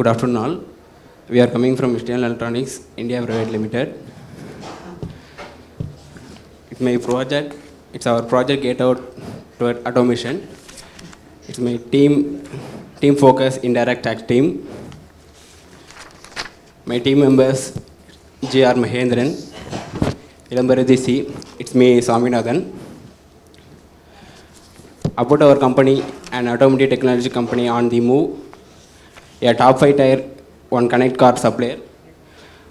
Good afternoon all. We are coming from Visteon Electronics India Private Limited. It's my project. It's our project Get Out toward Automation. It's my team team focus indirect tax team. My team members G.R. Mahendran, Ilambaradhi C. It's me Swaminathan. About our company, an automotive technology company on the move, a top 5 tier 1 connect car supplier,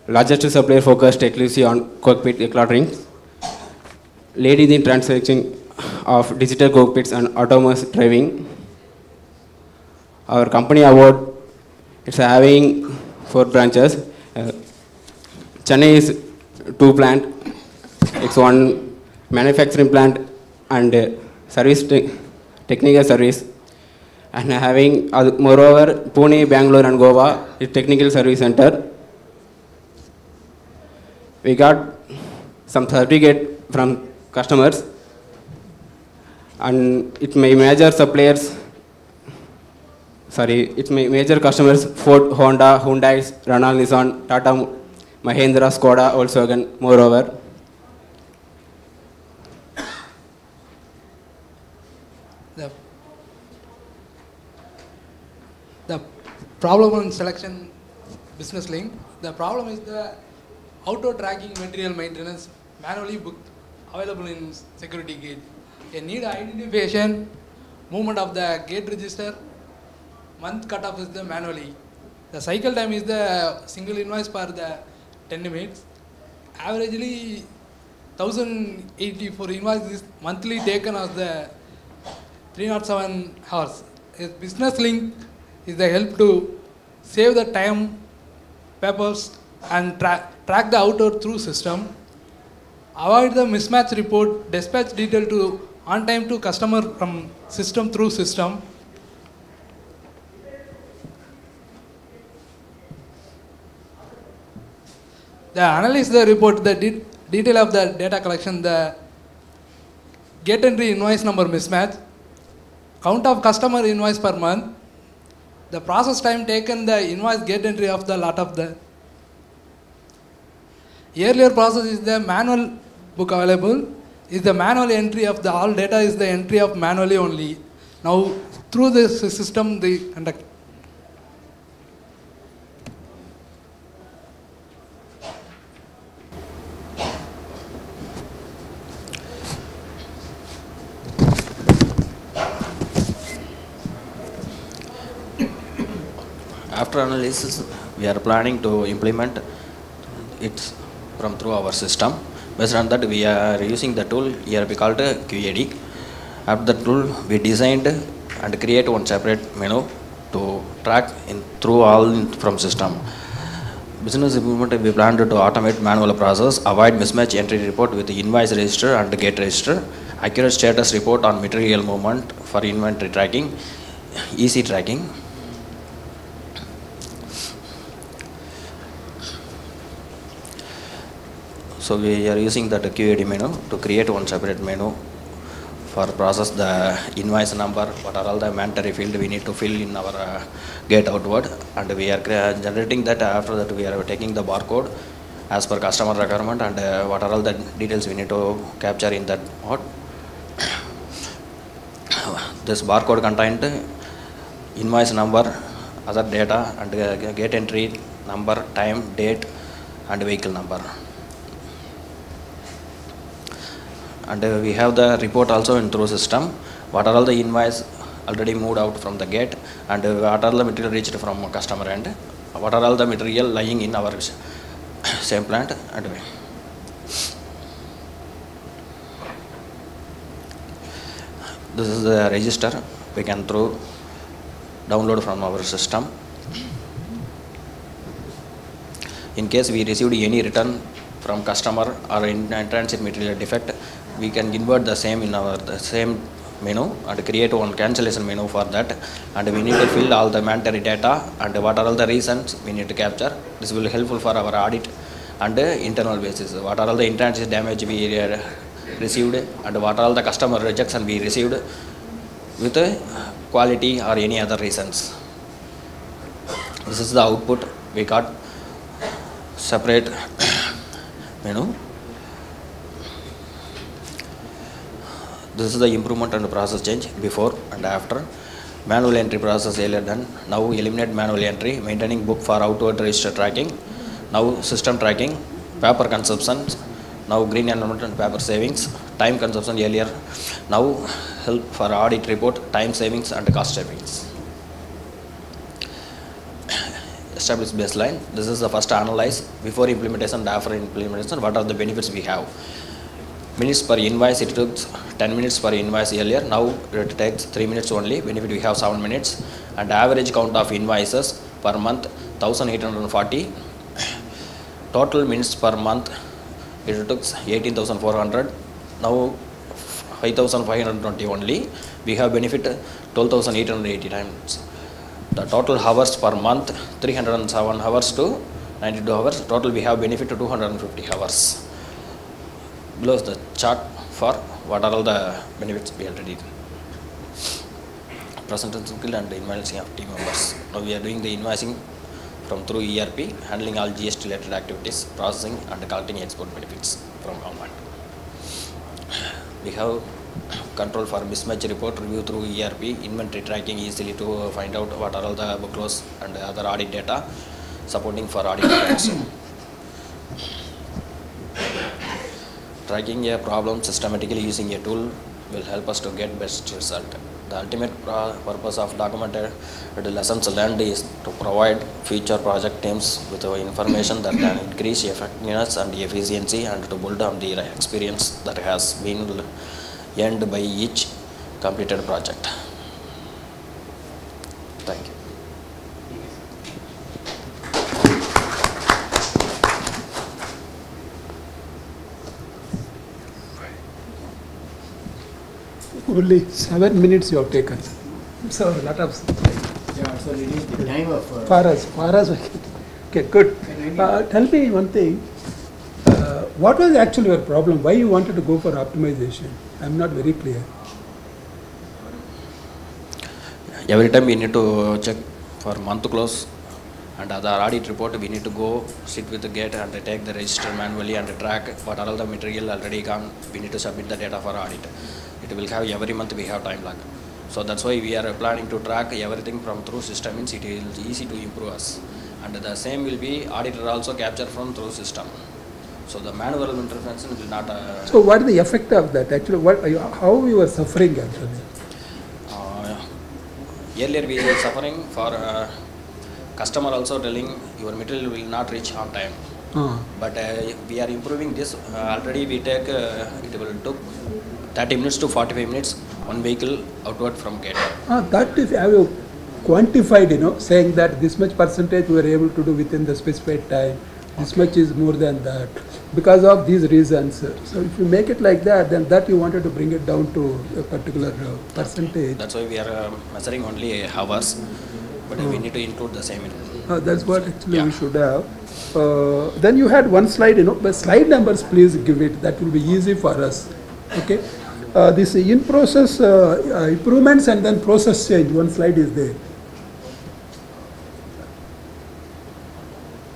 largest supplier focused exclusively on cockpit decluttering, lead in transaction of digital cockpits and autonomous driving. Our company award, it's having four branches. Uh, Chennai is two plant, it's one manufacturing plant and uh, service te- technical service and having uh, moreover Pune, Bangalore and Goa is technical service center. We got some certificate from customers and it may major suppliers sorry it's my major customers Ford, Honda, Hyundai, Renault, Nissan, Tata, Mahindra, Skoda, Volkswagen moreover. the the problem in selection business link the problem is the auto tracking material maintenance manually booked available in security gate. A need identification movement of the gate register. Month cutoff is the manually. The cycle time is the single invoice per the 10 minutes. Averagely 1084 invoices is monthly taken as the 307 hours. A business link is the help to save the time, papers, and tra- track the outer through system. Avoid the mismatch report, dispatch detail to on time to customer from system through system. The analyze the report, the de- detail of the data collection, the get entry invoice number mismatch, count of customer invoice per month, the process time taken, the invoice get entry of the lot of the earlier process is the manual book available, is the manual entry of the all data is the entry of manually only. Now through this system they conduct. After analysis, we are planning to implement it from through our system. Based on that, we are using the tool ERP called QAD. After the tool, we designed and create one separate menu to track in through all in, from system. Business implement we planned to automate manual process, avoid mismatch entry report with invoice register and gate register, accurate status report on material movement for inventory tracking, easy tracking. So we are using that QAD menu to create one separate menu. For process the invoice number, what are all the mandatory field we need to fill in our uh, gate outward. And we are generating that. After that we are taking the barcode as per customer requirement and uh, what are all the details we need to capture in that what this barcode contained invoice number, other data and uh, gate entry number, time, date and vehicle number. And uh, we have the report also in through system. What are all the invoice already moved out from the gate? And uh, what are the material reached from customer end? What are all the material lying in our same plant? And this is the register. We can through download from our system. In case we received any return from customer or in transit material defect we can invert the same in our the same menu and create one cancellation menu for that. And we need to fill all the mandatory data and what are all the reasons we need to capture. This will be helpful for our audit and internal basis. What are all the in transit damage we received and what are all the customer rejection we received with quality or any other reasons. This is the output we got separate menu. This is the improvement and process change before and after. Manual entry process earlier done. Now eliminate manual entry, maintaining book for outward register tracking. Now system tracking, paper consumption. Now green environment and paper savings, time consumption earlier. Now help for audit report, time savings and cost savings. Establish baseline. This is the first analyze before implementation after implementation. What are the benefits we have? Minutes per invoice it took 10 minutes per invoice earlier. Now it takes 3 minutes only. Benefit we have 7 minutes. And average count of invoices per month 1840 total minutes per month it took 18400 now 5520 only. We have benefit 12880 times. The total hours per month 307 hours to 92 hours. Total we have benefit to 250 hours below is the chart for what are all the benefits we already did. Present skill and invoicing of team members. Now we are doing the invoicing from through ERP, handling all GST related activities, processing and collecting export benefits from government. We have control for mismatch report review through ERP, inventory tracking easily to find out what are all the book loss and other audit data, supporting for audit also. Tracking a problem systematically using a tool will help us to get best result. The ultimate purpose of documented lessons learned is to provide future project teams with information that can increase effectiveness and efficiency and to build on the experience that has been earned by each completed project. Thank you. Only seven minutes you have taken. So a lot of, Yeah, so reduce the time of. uh, for us, for us, okay, good. Uh, Tell me one thing, Uh, what was actually your problem? Why you wanted to go for optimization? I'm not very clear. Every time we need to check for month close and other audit report, we need to go sit with the gate and take the register manually and track what all the material already come We need to submit the data for audit. It will have every month we have time lag. So that's why we are planning to track everything from through system means it is easy to improve us. And the same will be auditor also capture from through system. So the manual intervention will not. Uh, So what is the effect of that? Actually, what, are you- how you were suffering actually? Uh, Earlier we were suffering for uh, customer also telling your material will not reach on time. Ah, But uh, we are improving this. Uh, Already we take, uh, it will took 30 minutes to 45 minutes, one vehicle outward from gate. ah, That is, have you quantified, you know, saying that this much percentage we were able to do within the specified time, this much is more than that, because of these reasons. So if you make it like that, then that you wanted to bring it down to a particular uh, percentage. That's why we are uh, measuring only hours, but we need to include the same in. Uh, That's what actually we should have. Uh, Then you had one slide, you know, but slide numbers, please give it, that will be easy for us, okay? Uh, This in-process uh, uh, improvements and then process change, one slide is there.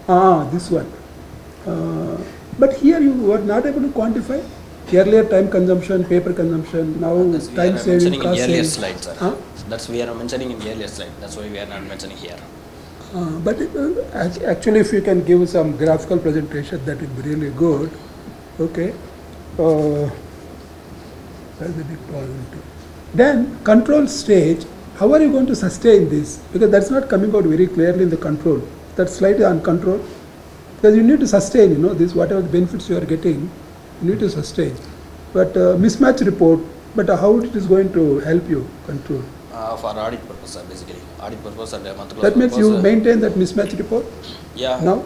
Ah, this one. Uh, But here you were not able to quantify earlier time consumption, paper consumption, now That's time saving, mentioning in cost earlier saving. slide. Huh? That's we are mentioning in earlier slide. That's why we are not mentioning here. Uh, But uh, actually, if you can give some graphical presentation, that would be really good. Okay. Uh, That's a big problem too. Then, control stage, how are you going to sustain this? Because that's not coming out very clearly in the control. That's slightly uncontrolled. Because you need to sustain, you know, this, whatever benefits you are getting, you need to sustain. But uh, mismatch report, but how it is going to help you control? Uh, for audit purpose, sir, basically. Audit purpose and uh, month That means you uh, maintain that mismatch report Yeah. now?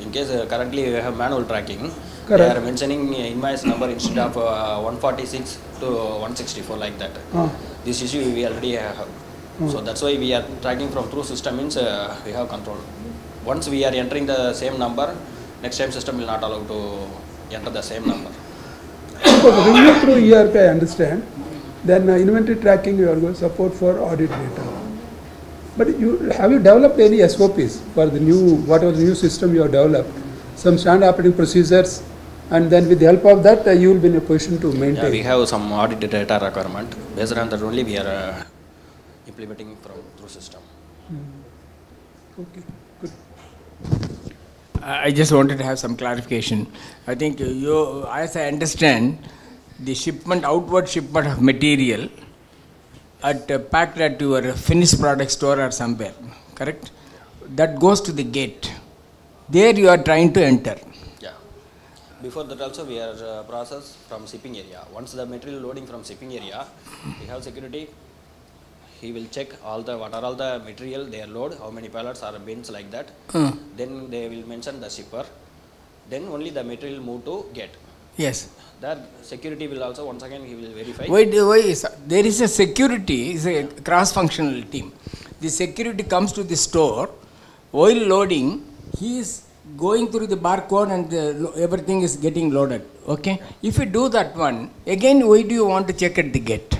In case uh, currently we have manual tracking, Correct. they are mentioning invoice number instead of uh, 146 to 164 like that. Ah. This issue we already have. Hmm. So that's why we are tracking from through system means uh, we have control. Once we are entering the same number, next time system will not allow to enter the same number. Because review through ERP, I understand. Then uh, inventory tracking, you are going to support for audit data. But you, have you developed any SOPs for the new, whatever the new system you have developed? Some standard operating procedures, and then with the help of that, uh, you will be in a position to maintain. Yeah, maintain. we have some audited data requirement. Based on that only we are uh, implementing from through system. Okay, good. I I just wanted to have some clarification. I think you, as I understand, the shipment, outward shipment of material at uh, packed at your finished product store or somewhere, correct? That goes to the gate. There you are trying to enter. Yeah. Before that also we are uh, process from shipping area. Once the material loading from shipping area, we have security. He will check all the what are all the material they are load, how many pallets are bins like that. Uh, Then they will mention the shipper. Then only the material move to gate. yes. That security will also once again he will verify. Why, do- why is, there is a security, is a cross-functional team. The security comes to the store, while loading, he is going through the barcode and the, lo- everything is getting loaded, okay? If you do that one, again, why do you want to check at the gate?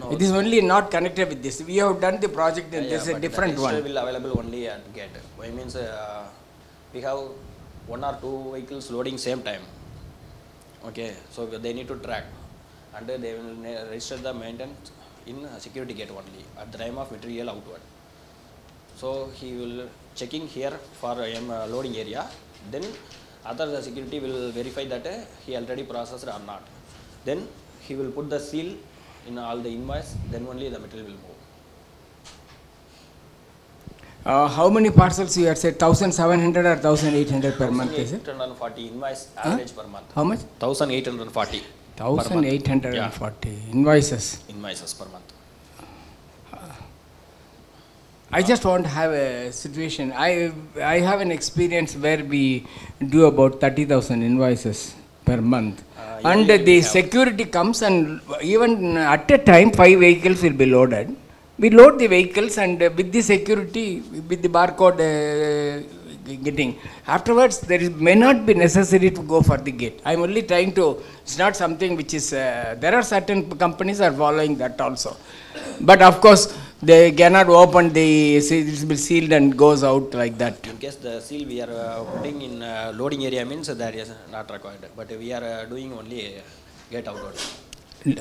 No, It is only not connected with this. We have done the project and Yeah, this is a different one. will available only at gate. Why means uh, we have one or two vehicles loading same time. Okay, so they need to track, and they will register the maintenance in security gate only at the time of material outward. So he will checking here for um, uh, loading area. Then other the security will verify that uh, he already processed or not. Then he will put the seal in all the invoice. Then only the material will move. Uh, how many parcels you had said, 1700 or 1800 per month, is it? 840 invoice average per month. How much? 1840 per month. 1840 invoices. invoices per month. I just want to have a situation. I I have an experience where we do about thirty thousand invoices per month, Uh, and usually we the security comes and even at a time five vehicles will be loaded. We load the vehicles and uh, with the security with the barcode uh, getting. Afterwards, there is, may not be necessary to go for the gate. I am only trying to. It's not something which is. Uh, there are certain companies are following that also, but of course they cannot open the. see, It will sealed and goes out like that. In case the seal we are uh, putting in uh, loading area means that is not required. But we are uh, doing only uh, get outward.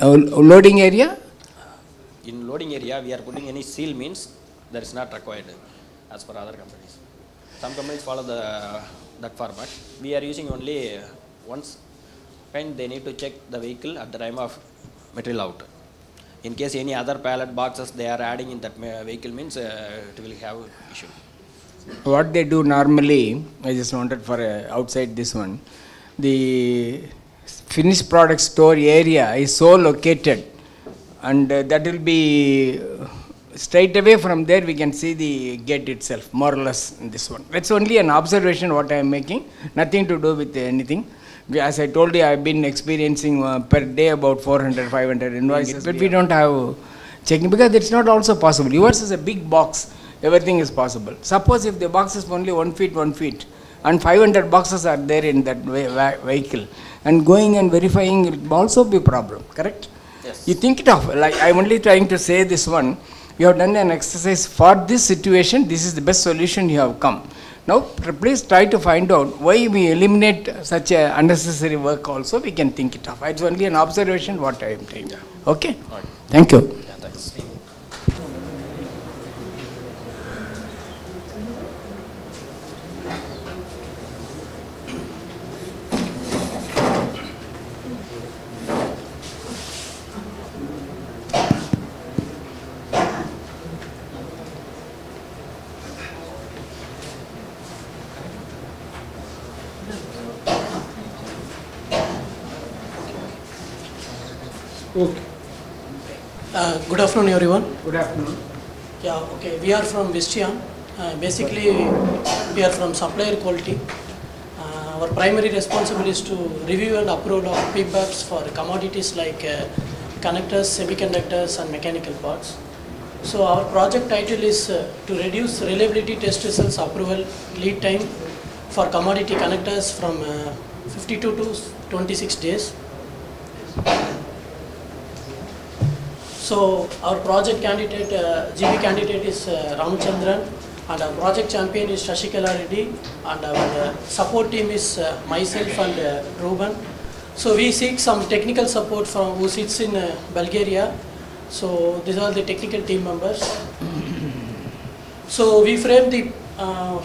Uh, loading area. In loading area we are putting any seal means that is not required as per other companies. Some companies follow the that format. We are using only uh, once and they need to check the vehicle at the time of material out. In case any other pallet boxes they are adding in that vehicle means uh, it will have issue. what they do normally, I just wanted for uh, outside this one, the finished product store area is so located and uh, that will be straight away from there we can see the gate itself more or less in this one. That's only an observation what I am making, nothing to do with anything. As I told you, I have been experiencing uh, per day about 400, 500 invoices, but we don't have checking because it's not also possible. Yours is a big box, everything is possible. Suppose if the box is only one feet, one feet, and 500 boxes are there in that ve- ve- vehicle, and going and verifying will also be a problem, correct? Yes. You think it of, like I'm only trying to say this one, you have done an exercise for this situation, this is the best solution you have come. Now, please try to find out why we eliminate such a unnecessary work also, we can think it of. It's only an observation what I am saying. Okay? Thank you. Yeah, thanks. Okay. Uh, Good afternoon, everyone. Good afternoon. Yeah, okay, we are from Visteon. Uh, Basically, we are from supplier quality. Uh, Our primary responsibility is to review and approve of feedbacks for commodities like uh, connectors, semiconductors, and mechanical parts. So our project title is uh, to reduce reliability test results approval lead time for commodity connectors from uh, 52 to 26 days. So our project candidate, uh, GB candidate is uh, Ramchandran and our project champion is Shashikala Reddy and our uh, support team is uh, myself and uh, Ruben. So we seek some technical support from who sits in uh, Bulgaria. So these are the technical team members. So we frame the, uh,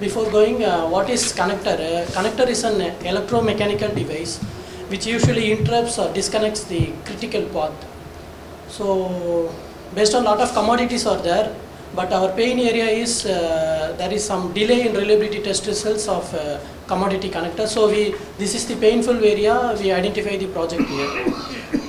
before going, what is connector? Connector is an electromechanical device which usually interrupts or disconnects the critical path. So based on lot of commodities are there, but our pain area is uh, there is some delay in reliability test results of uh, commodity connector. So we this is the painful area. We identify the project here.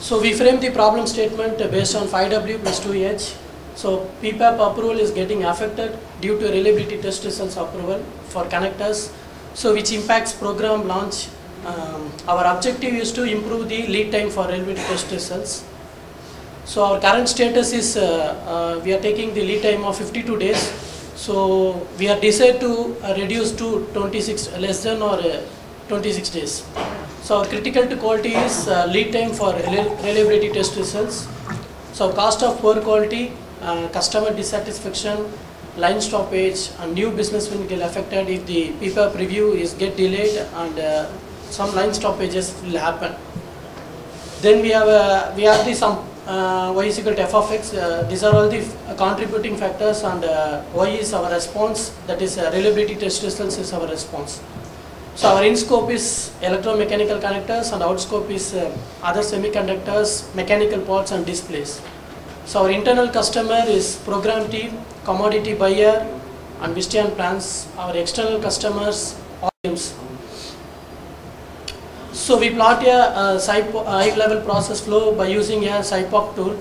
So we frame the problem statement based on 5W plus 2H. So PPAP approval is getting affected due to reliability test results approval for connectors. So which impacts program launch. Um, our objective is to improve the lead time for reliability test results. So our current status is uh, uh, we are taking the lead time of 52 days. So we are decided to uh, reduce to 26 less than or uh, 26 days. So our critical to quality is uh, lead time for reliability test results. So cost of poor quality, uh, customer dissatisfaction, line stoppage and new business will get affected if the PPAP review is get delayed and some line stoppages will happen. Then we have uh, we have the some uh, y is equal to f of x. Uh, these are all the contributing factors, and uh, y is our response. That is uh, reliability test results is our response. So our in scope is electromechanical connectors, and out scope is uh, other semiconductors, mechanical parts, and displays. So our internal customer is program team, commodity buyer, and Visteon plants. Our external customers, OEMs. So we plot a, high level process flow by using a SIPOC tool.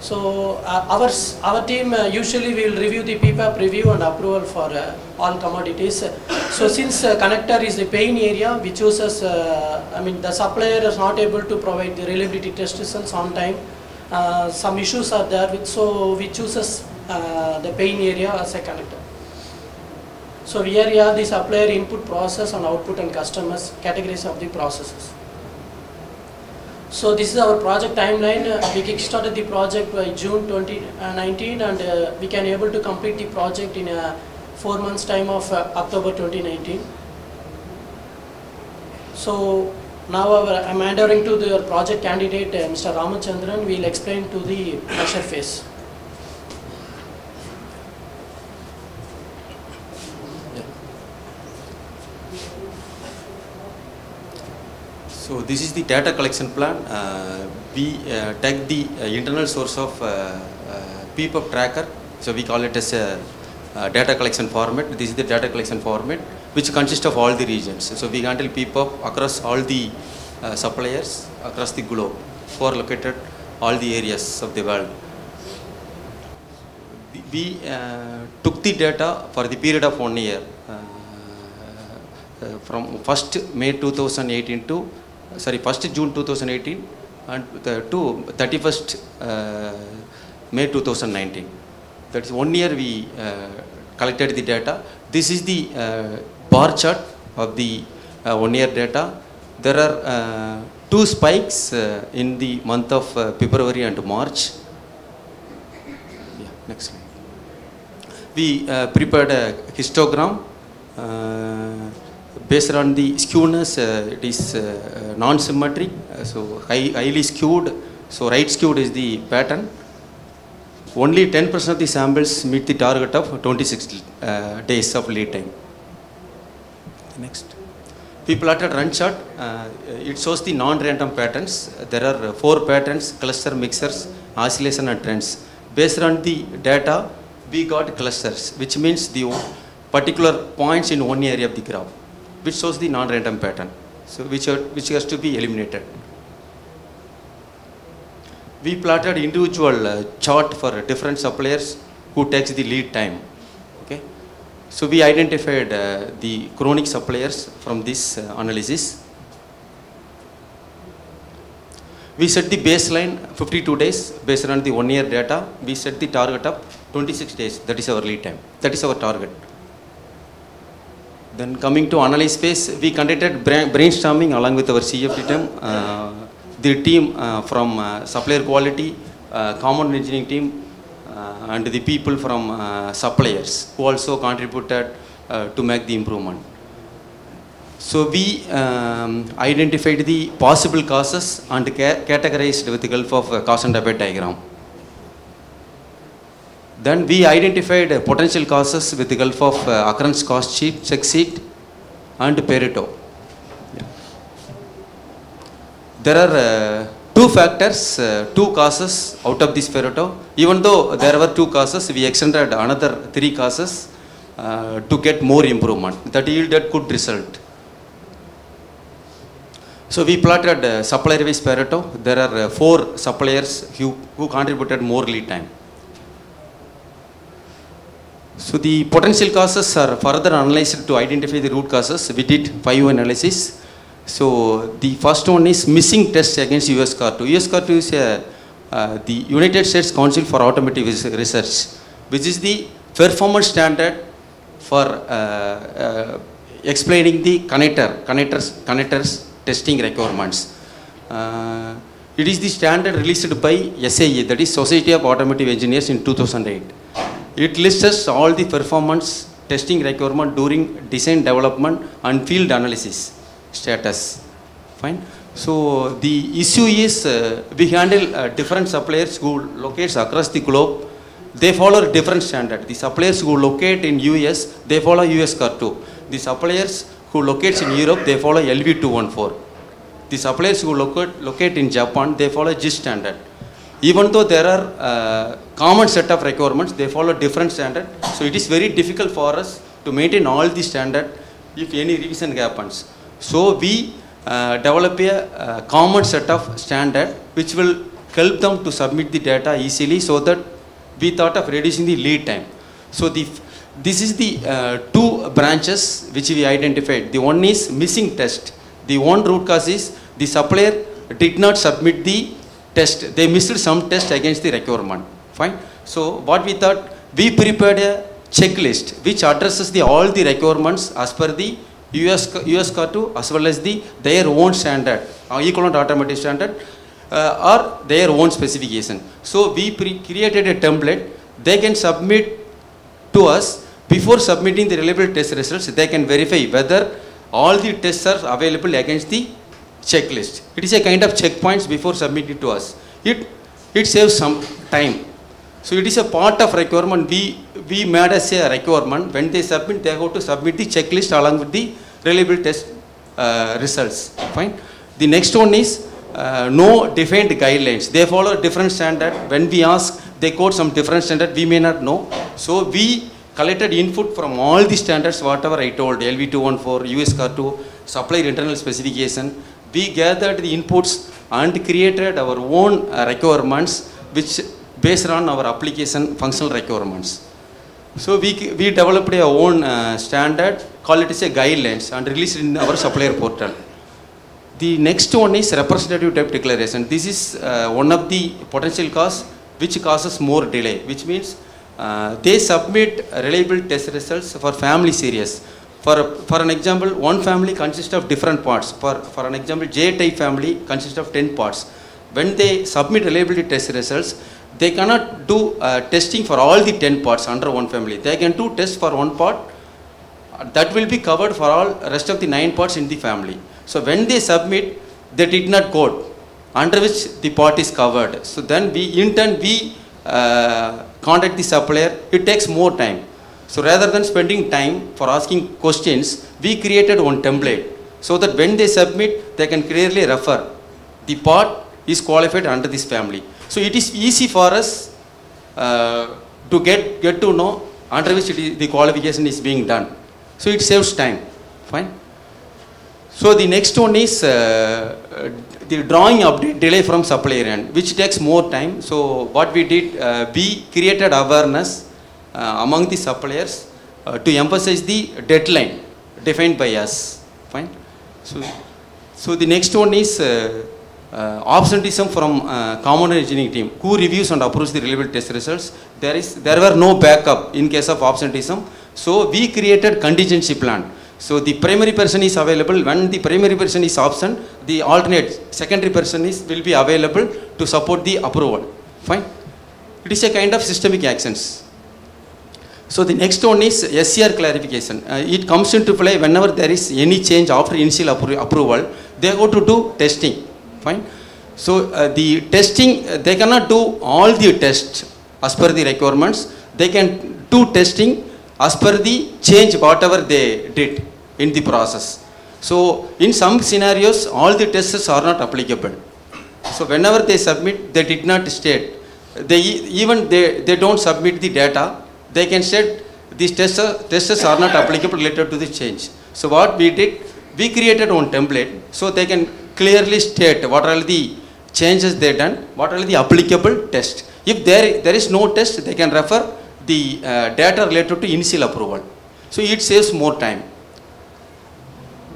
So uh, our, our team uh, usually will review the PPAP review and approval for uh, all commodities. So since uh, connector is the pain area, we chooses, uh, I mean the supplier is not able to provide the reliability test results on time. Uh, some issues are there, with, so we chooses uh, the pain area as a connector. So here you have the supplier input process and output and customers categories of the processes. So this is our project timeline. Uh, We kickstarted the project by June 2019 and uh, we can able to complete the project in a four months time of uh, October 2019. So now our, I'm handing to the project candidate uh, Mr. Ramachandran. We'll explain to the pressure phase. So this is the data collection plan. Uh, we uh, take the uh, internal source of uh, uh, PPAP tracker. So we call it as a uh, data collection format. This is the data collection format which consists of all the regions. So we handle PPAP across all the suppliers across the globe who are located all the areas of the world. We- took the data for the period of one year. Uh, from 1st May 2018 to, sorry, 1st June 2018 and the, to 31st uh, May 2019. That is one year we uh, collected the data. This is the uh, bar chart of the uh, one year data. There are uh, two spikes uh, in the month of February and March. Yeah, next slide. We prepared a histogram based on the skewness. Uh, it is uh, non-symmetric, uh, so high, highly skewed. So right skewed is the pattern. Only 10% of the samples meet the target of 26 uh, days of lead time. Next. We plotted run chart. Uh, it shows the non-random patterns. There are four patterns: cluster, mixtures, oscillation, and trends. Based on the data, we got clusters, which means the particular points in one area of the graph, which shows the non-random pattern. So which are, which has to be eliminated. We plotted individual uh, chart for different suppliers who takes the lead time. Okay. So we identified uh, the chronic suppliers from this uh, analysis. We set the baseline 52 days based on the one year data. We set the target of 26 days. That is our lead time. That is our target. Then coming to analyze phase, we conducted brainstorming along with our CFT team uh, the team uh, from uh, supplier quality, uh, common engineering team, uh, and the people from uh, suppliers who also contributed to make the improvement. So we um, identified the possible causes and ca- categorized with the help of cause and effect diagram. Then we identified uh, potential causes with the Gulf of uh, occurrence cost sheet, check sheet, and Pareto. There are uh, two factors, uh, two causes out of this Pareto. Even though there were two causes, we extended another three causes uh, to get more improvement. That yielded good result. So we plotted uh, supplier wise Pareto. There are uh, four suppliers who, who contributed more lead time. So the potential causes are further analyzed to identify the root causes. We did five analysis. So the first one is missing test against US CAR 2. US CAR 2 is a, uh, the United States Council for Automotive Research, which is the performance standard for uh, uh, explaining the connector, connectors, connectors testing requirements. Uh, it is the standard released by SAE, that is Society of Automotive Engineers in 2008. It lists all the performance testing requirement during design development and field analysis status. Fine. So the issue is uh, we handle uh, different suppliers who locates across the globe. They follow different standard. The suppliers who locate in US, they follow US CAR 2. The suppliers who locates in Europe, they follow LV 214. The suppliers who locate, locate in Japan, they follow GIST standard. Even though there are uh, common set of requirements, they follow different standard. So it is very difficult for us to maintain all the standard if any revision happens. So we uh, develop a uh, common set of standard which will help them to submit the data easily so that we thought of reducing the lead time. So the this is the uh, two branches which we identified. The one is missing test. The one root cause is the supplier did not submit the test. They missed some test against the requirement. Fine. So what we thought, we prepared a checklist which addresses the all the requirements as per the US, US CAR2 as well as the their own standard, uh, equivalent automotive standard uh, or their own specification. So we created a template. They can submit to us before submitting the reliable test results. They can verify whether all the tests are available against the checklist. It is a kind of checkpoints before submitting to us. It it saves some time. So it is a part of requirement. We we made as a requirement. When they submit, they have to submit the checklist along with the reliable test uh, results. Fine. The next one is uh, no defined guidelines. They follow different standard. When we ask, they quote some different standard. We may not know. So we collected input from all the standards, whatever I told, LV214, US CAR 2, supplier internal specification. We gathered the inputs and created our own uh, requirements, which based on our application functional requirements. So we, we developed our own uh, standard, call it as a guidelines and released in our supplier portal. The next one is representative type declaration. This is uh, one of the potential cause which causes more delay, which means uh, they submit reliable test results for family series. For, for an example, one family consists of different parts. For, for an example, J-type family consists of 10 parts. When they submit reliability test results, they cannot do uh, testing for all the 10 parts under one family. They can do tests for one part that will be covered for all rest of the 9 parts in the family. So when they submit, they did not code under which the part is covered. So then we in turn we uh, contact the supplier. It takes more time. So rather than spending time for asking questions, we created one template so that when they submit, they can clearly refer the part is qualified under this family. So it is easy for us uh, to get get to know under which the qualification is being done. So it saves time. Fine. So the next one is uh, the drawing update delay from supplier end, which takes more time. So what we did, uh, we created awareness among the suppliers uh, to emphasize the deadline defined by us. Fine. So, so the next one is uh, uh, absenteeism from uh, common engineering team who reviews and approves the reliable test results. There is there were no backup in case of absenteeism. So we created contingency plan. So the primary person is available. When the primary person is absent, the alternate secondary person is will be available to support the approval. Fine. It is a kind of systemic actions. So the next one is SCR clarification. Uh, it comes into play whenever there is any change after initial appro- approval, they go to do testing. Fine. So uh, the testing, uh, they cannot do all the tests as per the requirements. They can do testing as per the change whatever they did in the process. So in some scenarios, all the tests are not applicable. So whenever they submit, they did not state. They even they, they don't submit the data. They can state these tests are, tests are not applicable related to the change. So what we did, we created one template so they can clearly state what are the changes they done, what are the applicable tests. If there there is no test, they can refer the uh, data related to initial approval. So it saves more time.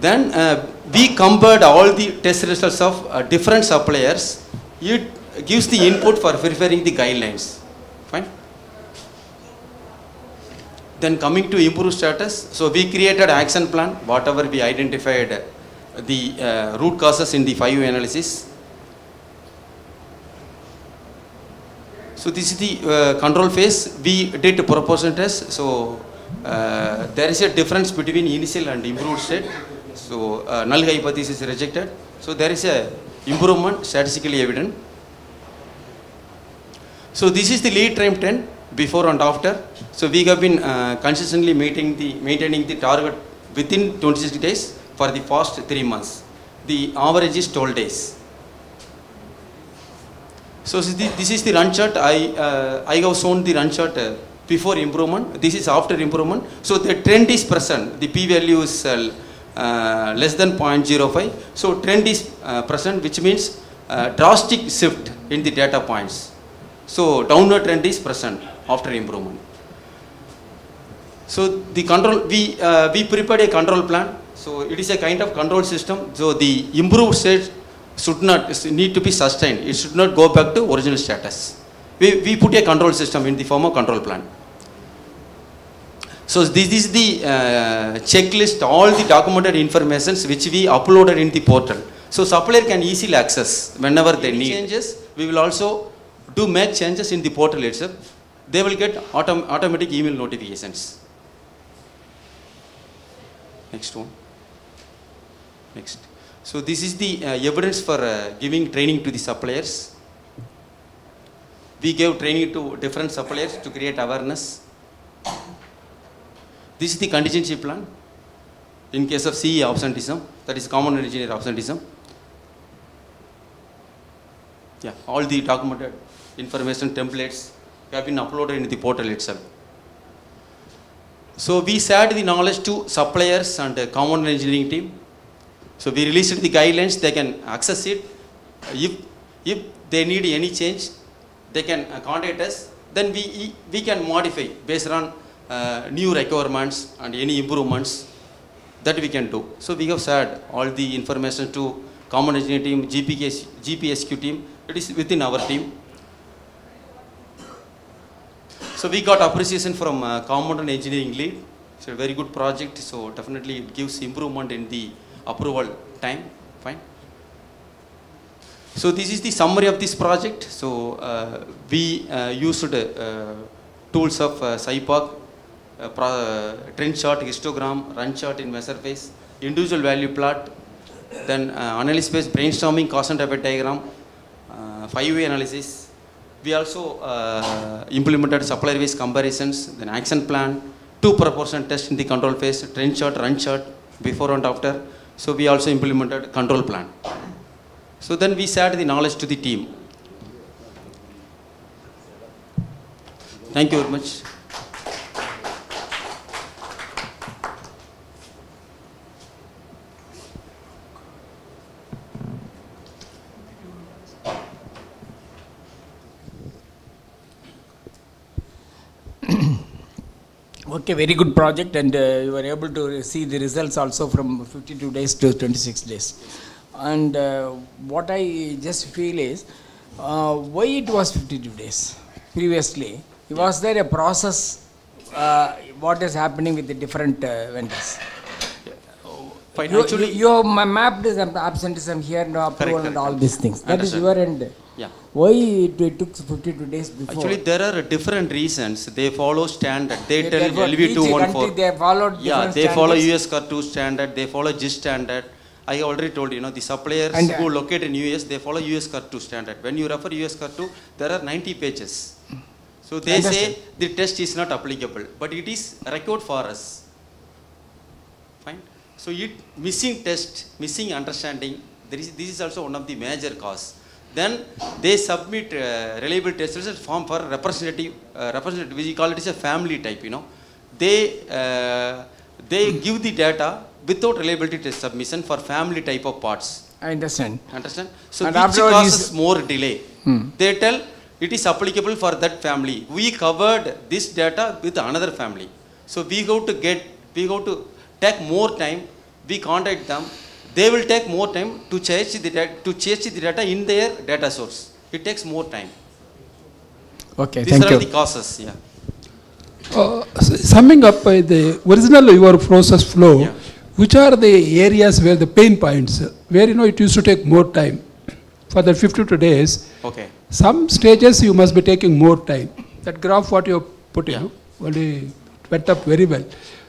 Then uh, we compared all the test results of uh, different suppliers. It gives the input for preparing the guidelines. Fine. Then coming to improve status, so we created action plan, whatever we identified uh, the uh, root causes in the 5 analysis. So this is the uh, control phase. We did proportion test. So uh, there is a difference between initial and improved state. So uh, null hypothesis is rejected. So there is a improvement statistically evident. So this is the lead time 10 before and after. So we have been uh, consistently meeting the maintaining the target within 26 days for the first three months. The average is 12 days. So this is the, run chart. I uh, I have shown the run chart uh, before improvement. This is after improvement. So the trend is present. The p value is uh, uh, less than 0.05. So trend is uh, present, which means uh, drastic shift in the data points. So downward trend is present after improvement. So the control we uh, we prepared a control plan. So it is a kind of control system. So the improved state should not need to be sustained. It should not go back to original status. We, we put a control system in the form of control plan. So this is the uh, checklist, all the documented informations which we uploaded in the portal. So supplier can easily access whenever they need changes. We will also do make changes in the portal itself. They will get autom- automatic email notifications. Next one. Next. So this is the uh, evidence for uh, giving training to the suppliers. We gave training to different suppliers to create awareness. This is the contingency plan in case of CE absenteeism, that is common engineer absenteeism. Yeah, all the documented information templates have been uploaded in the portal itself. So we shared the knowledge to suppliers and uh, common engineering team. So we released the guidelines, they can access it. If, if they need any change, they can contact us. Then we, we can modify based on uh, new requirements and any improvements that we can do. So we have shared all the information to common engineering team, GPKS, GPSQ team. It is within our team. So we got appreciation from uh, common engineering lead. It's a very good project. So definitely it gives improvement in the approval time. Fine. So this is the summary of this project. So uh, we uh, used uh, tools of uh, SIPOC, uh, uh, trend chart, histogram, run chart in measure phase, individual value plot, then uh, analysis based brainstorming, cause and effect diagram, five-why analysis. We also uh, implemented supplier based comparisons, then action plan, two proportion test in the control phase, trend chart, run chart, before and after. So we also implemented control plan. So then we shared the knowledge to the team. Thank you very much. Okay, very good project, and uh, you were able to see the results also from 52 days to 26 days. And uh, what I just feel is, uh, why it was 52 days previously? Was there a process? Uh, what is happening with the different uh, vendors? Fine. You, Actually, you, you mapped some absenteeism here, no approval correct, and all correct. these things. That is your end. Yeah. Why it, it took 52 days before? Actually, there are different reasons. They follow standard. They They- tell LV each 214. country, they have followed Yeah, they follow. US CAR 2 standard. They follow JIS standard. I already told you, know, the suppliers And, who locate in US, they follow US CAR 2 standard. When you refer US CAR 2, there are 90 pages. So they say the test is not applicable, but it is record for us. Fine. So it missing test, missing understanding. There is, this is also one of the major cause. Then they submit uh, reliable test results form for representative, uh, representative. We call it as a family type. You know, they uh, they give the data without reliability test submission for family type of parts. I understand. Understand? So And which causes more delay? Hmm. They tell it is applicable for that family. We covered this data with another family. So we go to get, we go to take more time. We contact them. They will take more time to change the data, to change the data in their data source. It takes more time. Okay, These thank are the causes. Yeah. Uh, Summing up uh, the original your process flow, Yeah. which are the areas where the pain points, where you know it used to take more time for the 52 days. Okay. Some stages you must be taking more time. That graph what you put in, Yeah. only went up very well.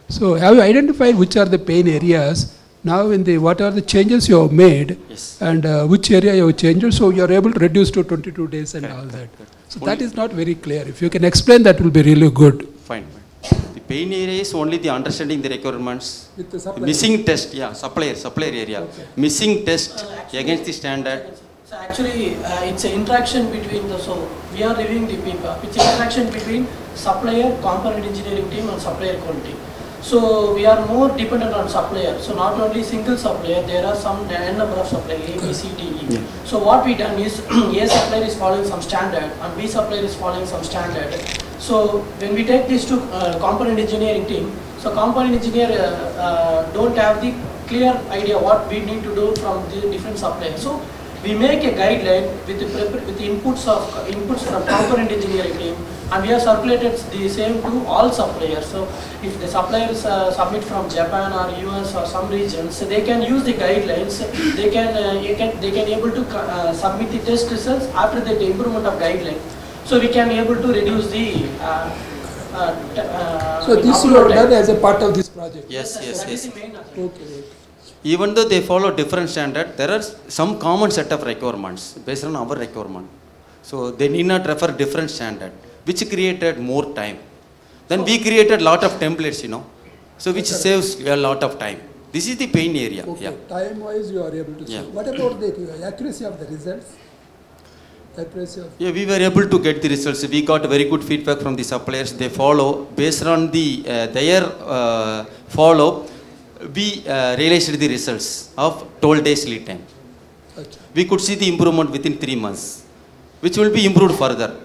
So have you identified which are the pain areas? Now in the, what are the changes you have made? Yes. And uh, which area you have changed, so you are able to reduce to 22 days and Correct, all that. correct, correct. So Only- that is not very clear. If you can explain, that will be really good. Fine. fine. The pain area is only the understanding the requirements. With the The missing test, yeah, supplier, supplier area. Missing test against the standard. So actually, uh, it's an interaction between the, so we are reviewing the paper, it's an interaction between supplier, component engineering team and supplier quality. So we are more dependent on supplier. So not only single supplier, there are some n number of supplier, A, B, C, D, E. Yeah. So what we done is, A supplier is following some standard and B supplier is following some standard. So when we take this to uh, component engineering team, so component engineer uh, uh, don't have the clear idea what we need to do from the different suppliers. So we make a guideline with with inputs of inputs from component engineering team and we have circulated the same to all suppliers. So if the suppliers uh, submit from Japan or US or some regions, so they can use the guidelines. They can, uh, you can they can able to uh, submit the test results after the improvement of guideline. So we can able to reduce the. Uh, uh, uh, So this you upload have done as a part of this project? Yes, yes, That is yes. the main. Okay, okay. Even though they follow different standard, there are some common set of requirements based on our requirement. So they need not refer different standard, which created more time. Then we created a lot of templates, you know, so which saves a lot of time. This is the pain area. Okay, Yeah. time wise you are able to see. Yeah. What about the accuracy of the results? Accuracy of, Yeah, we were able to get the results. We got very good feedback from the suppliers. They follow based on the uh, their uh, follow. We uh, realized the results of 12 days lead time. We could see the improvement within three months, which will be improved further.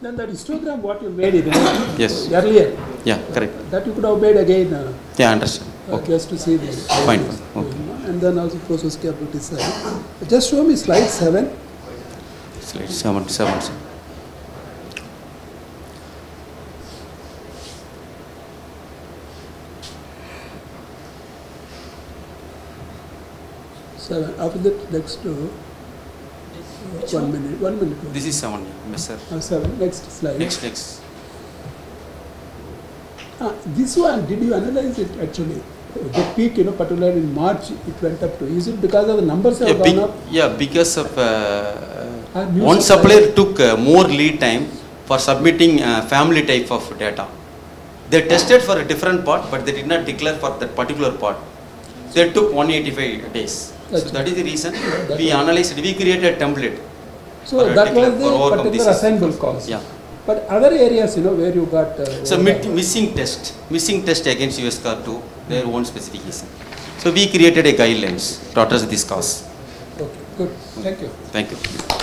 Then that histogram what you made it Yes. earlier, Yeah, correct. that you could have made again uh, Yeah, understand. uh, Okay. just to see the. Fine. Okay. And then also process capability side. Just show me slide seven. Slide seven, seven. seven. Seven. After that, next to uh, one minute. One minute. one This is seven, yes, sir. Uh, seven. Next slide. Next, next. Ah, this one, did you analyze it actually? The peak, you know, particularly in March, it went up to. Is it because of the numbers have Yeah, gone big, up? yeah, because of uh, Ah, one supplier. supplier took uh, more lead time for submitting uh, family type of data. They tested for a different part, but they did not declare for that particular part. They took 185 days. So That's the reason that we analyzed, we created a template. So that was the particular assignable cause. Yeah. But other areas, you know, where you got. Uh, So missing test, missing test against US car 2, their own specification. So we created a guidelines to address this cause. Okay, good. Thank you. Thank you.